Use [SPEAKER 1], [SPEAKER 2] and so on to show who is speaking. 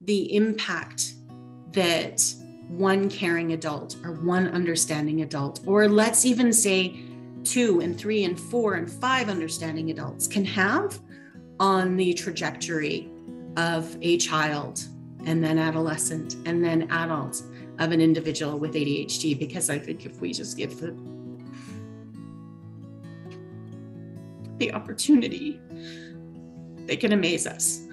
[SPEAKER 1] the impact that one caring adult or one understanding adult, or let's even say two and three and four and five understanding adults can have on the trajectory of a child and then adolescent and then adult of an individual with ADHD. Because I think if we just give the the opportunity, they can amaze us.